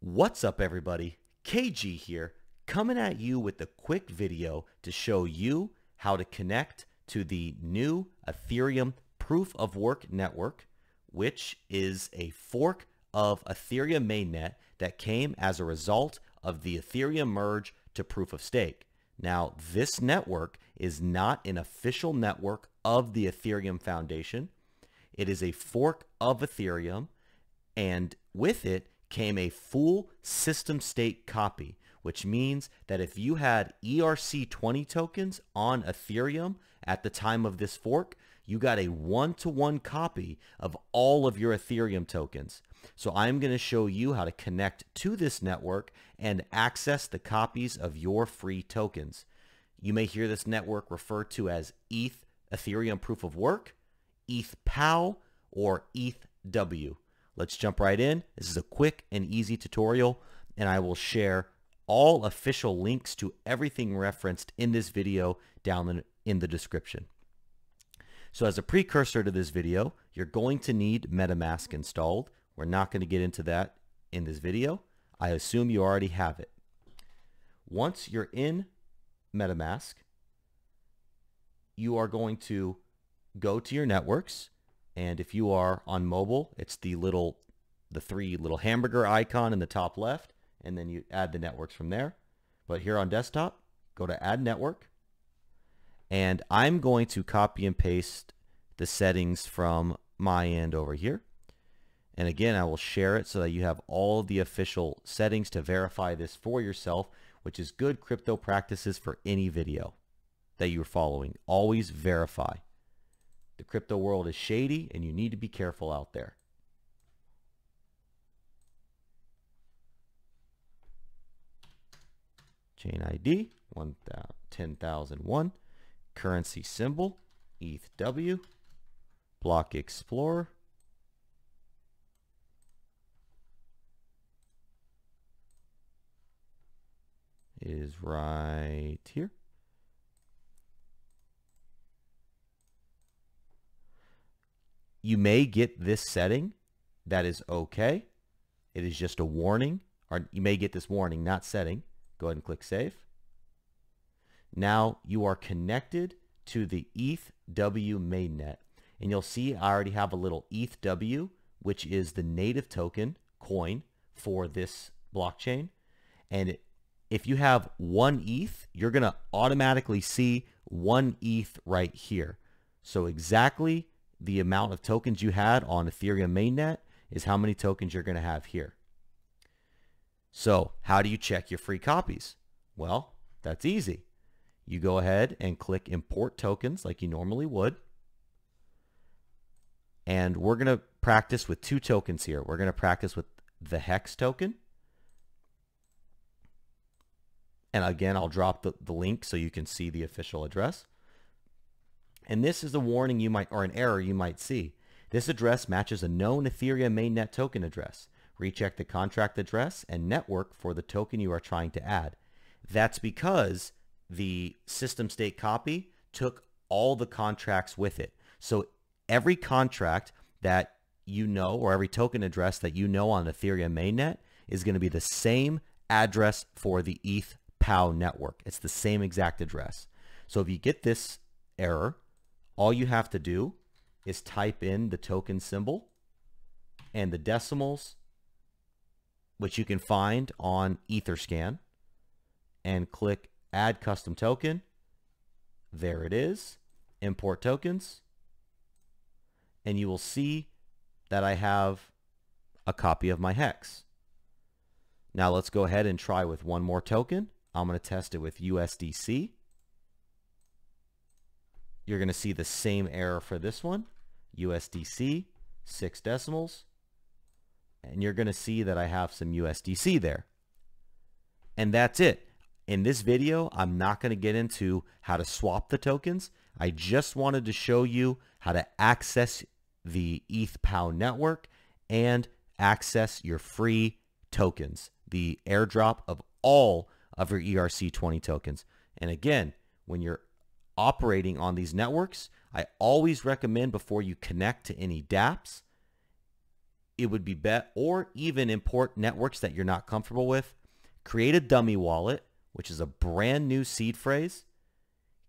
What's up everybody? KG here, coming at you with a quick video to show you how to connect to the new Ethereum Proof of Work Network, which is a fork of Ethereum mainnet that came as a result of the Ethereum merge to Proof of Stake. Now, this network is not an official network of the Ethereum Foundation. It is a fork of Ethereum, and with it came a full system state copy, which means that if you had ERC20 tokens on Ethereum at the time of this fork, you got a one-to-one -one copy of all of your Ethereum tokens. So I'm going to show you how to connect to this network and access the copies of your free tokens. You may hear this network referred to as ETH Ethereum Proof of Work, ETH POW, or ETHW. Let's jump right in. This is a quick and easy tutorial, and I will share all official links to everything referenced in this video down in the description. So as a precursor to this video, you're going to need MetaMask installed. We're not going to get into that in this video. I assume you already have it. Once you're in MetaMask, you are going to go to your networks. And if you are on mobile, it's the little, the three little hamburger icon in the top left, and then you add the networks from there. But here on desktop, go to add network. And I'm going to copy and paste the settings from my end over here. And again, I will share it so that you have all the official settings to verify this for yourself, which is good crypto practices for any video that you're following. Always verify. The crypto world is shady and you need to be careful out there. Chain ID 10001, currency symbol ETHW, block explorer, is right here. You may get this setting. That is okay. It is just a warning. Or you may get this warning, not setting. Go ahead and click Save. Now you are connected to the ETHW mainnet. And you'll see I already have a little ETHW, which is the native token coin for this blockchain. And if you have one ETH, you're going to automatically see one ETH right here. So exactly the amount of tokens you had on Ethereum mainnet is how many tokens you're going to have here. So how do you check your free copies? Well, that's easy. You go ahead and click import tokens like you normally would. And we're going to practice with two tokens here. We're going to practice with the HEX token And again, I'll drop the, the link so you can see the official address. And this is a warning you might, or an error you might see. This address matches a known Ethereum mainnet token address. Recheck the contract address and network for the token you are trying to add. That's because the system state copy took all the contracts with it. So every contract that you know or every token address that you know on Ethereum mainnet is going to be the same address for the ETH POW network. It's the same exact address. So if you get this error, all you have to do is type in the token symbol and the decimals, which you can find on Etherscan, and click Add Custom Token. There it is. Import tokens. And you will see that I have a copy of my hex. Now let's go ahead and try with one more token. I'm going to test it with USDC. You're going to see the same error for this one. USDC, six decimals. And you're going to see that I have some USDC there. And that's it. In this video, I'm not going to get into how to swap the tokens. I just wanted to show you how to access the ETH network and access your free tokens, the airdrop of all of your ERC20 tokens. And again, when you're operating on these networks, I always recommend before you connect to any dApps, it would be bet or even import networks that you're not comfortable with. Create a dummy wallet, which is a brand new seed phrase.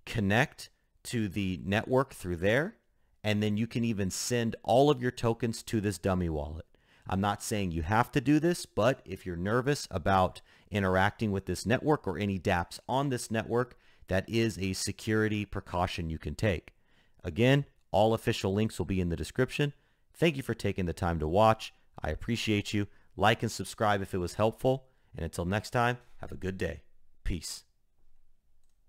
Connect to the network through there. And then you can even send all of your tokens to this dummy wallet. I'm not saying you have to do this, but if you're nervous about interacting with this network or any dApps on this network, that is a security precaution you can take. Again, all official links will be in the description. Thank you for taking the time to watch. I appreciate you. Like and subscribe if it was helpful. And until next time, have a good day. Peace.